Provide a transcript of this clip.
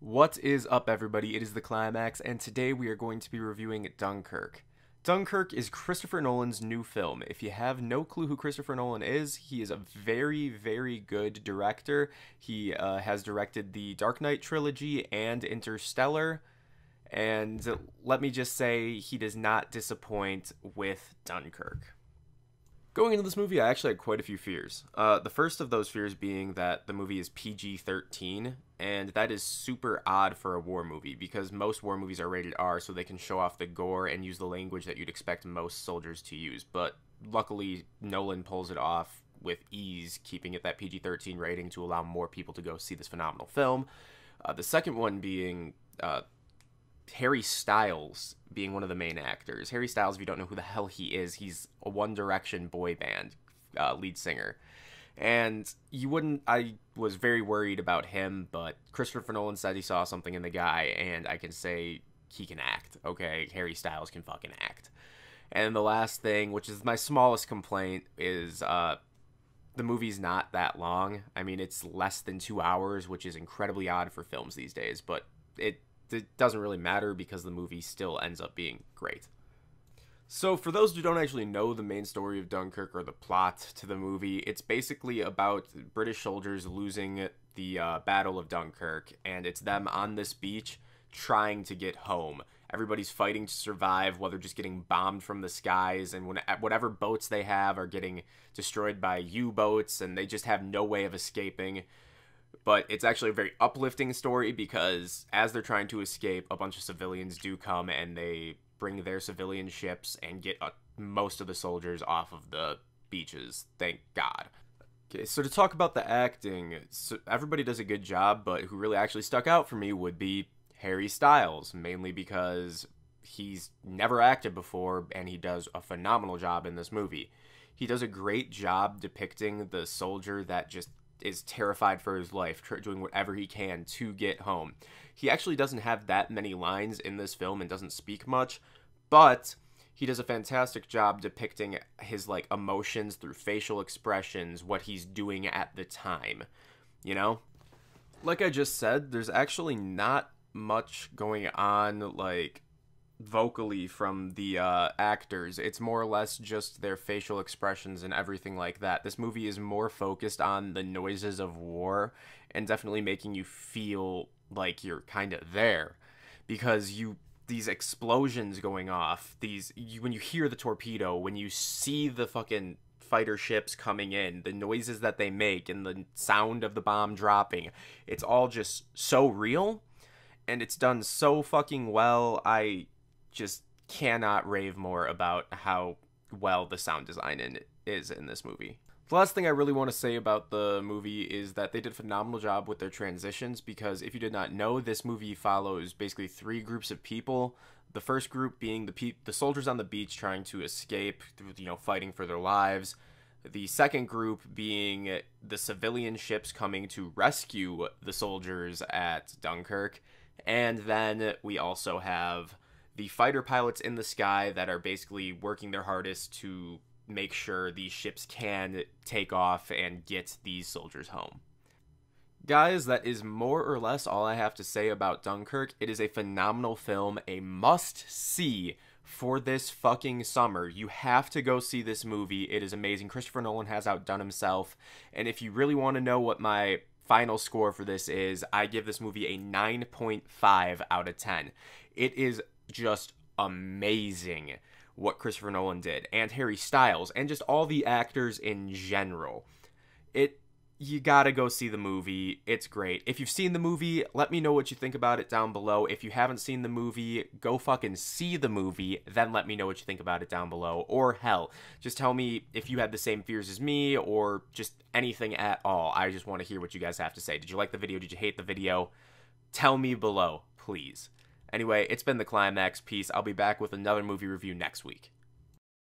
What is up, everybody? It is the climax, and today we are going to be reviewing Dunkirk. Dunkirk is Christopher Nolan's new film. If you have no clue who Christopher Nolan is, he is a very, very good director. He uh, has directed the Dark Knight trilogy and Interstellar. And let me just say, he does not disappoint with Dunkirk. Going into this movie, I actually had quite a few fears. Uh, the first of those fears being that the movie is PG 13, and that is super odd for a war movie because most war movies are rated R so they can show off the gore and use the language that you'd expect most soldiers to use. But luckily, Nolan pulls it off with ease, keeping it that PG 13 rating to allow more people to go see this phenomenal film. Uh, the second one being uh, Harry Styles being one of the main actors. Harry Styles, if you don't know who the hell he is, he's a One Direction boy band uh, lead singer. And you wouldn't, I was very worried about him, but Christopher Nolan said he saw something in the guy, and I can say he can act. Okay, Harry Styles can fucking act. And the last thing, which is my smallest complaint, is uh, the movie's not that long. I mean, it's less than two hours, which is incredibly odd for films these days, but it it doesn't really matter because the movie still ends up being great. So, for those who don't actually know the main story of Dunkirk or the plot to the movie, it's basically about British soldiers losing the uh, Battle of Dunkirk, and it's them on this beach trying to get home. Everybody's fighting to survive while they're just getting bombed from the skies, and when, whatever boats they have are getting destroyed by U boats, and they just have no way of escaping but it's actually a very uplifting story because as they're trying to escape, a bunch of civilians do come and they bring their civilian ships and get uh, most of the soldiers off of the beaches. Thank God. Okay, so to talk about the acting, so everybody does a good job, but who really actually stuck out for me would be Harry Styles, mainly because he's never acted before and he does a phenomenal job in this movie. He does a great job depicting the soldier that just is terrified for his life, doing whatever he can to get home. He actually doesn't have that many lines in this film and doesn't speak much, but he does a fantastic job depicting his like emotions through facial expressions, what he's doing at the time. You know? Like I just said, there's actually not much going on like vocally from the uh, actors. It's more or less just their facial expressions and everything like that. This movie is more focused on the noises of war and definitely making you feel like you're kind of there because you these explosions going off these you, when you hear the torpedo when you see the fucking fighter ships coming in the noises that they make and the sound of the bomb dropping it's all just so real and it's done so fucking well i just cannot rave more about how well the sound design in is in this movie. The last thing I really want to say about the movie is that they did a phenomenal job with their transitions because if you did not know, this movie follows basically three groups of people. The first group being the pe- the soldiers on the beach trying to escape, you know, fighting for their lives. The second group being the civilian ships coming to rescue the soldiers at Dunkirk. And then we also have the fighter pilots in the sky that are basically working their hardest to make sure these ships can take off and get these soldiers home. Guys, that is more or less all I have to say about Dunkirk. It is a phenomenal film, a must see for this fucking summer. You have to go see this movie. It is amazing. Christopher Nolan has outdone himself. And if you really want to know what my final score for this is, I give this movie a 9.5 out of 10. It is just amazing what Christopher Nolan did and Harry Styles and just all the actors in general. It you got to go see the movie. It's great. If you've seen the movie, let me know what you think about it down below. If you haven't seen the movie, go fucking see the movie, then let me know what you think about it down below. Or hell, just tell me if you had the same fears as me or just anything at all. I just want to hear what you guys have to say. Did you like the video? Did you hate the video? Tell me below, please. Anyway, it's been the climax peace. I'll be back with another movie review next week.